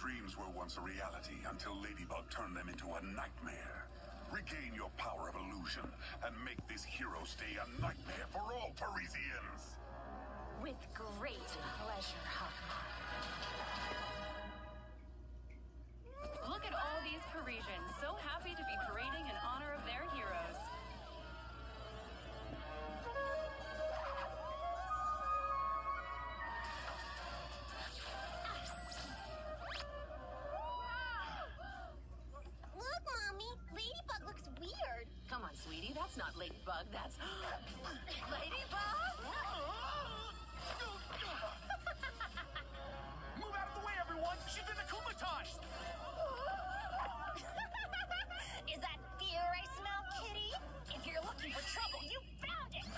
dreams were once a reality until Ladybug turned them into a nightmare. Regain your power of illusion and make this hero stay a nightmare for all Parisians. With great pleasure, Hawkmoth. That's not Ladybug, that's Ladybug? Move out of the way, everyone! She's been akumatized! Is that fear I smell, Kitty? If you're looking for trouble, you found it!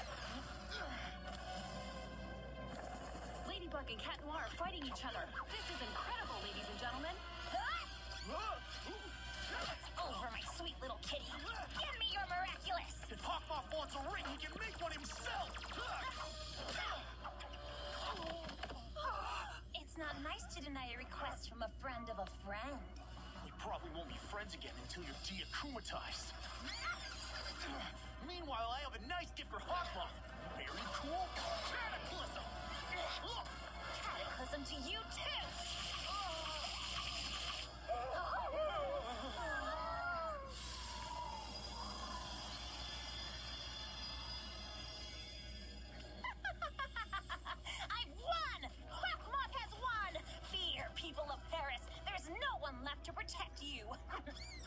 Ladybug and Cat Noir are fighting each other. This is incredible, ladies and gentlemen. Friends again until you're de-akumatized. Meanwhile, I have a nice gift you.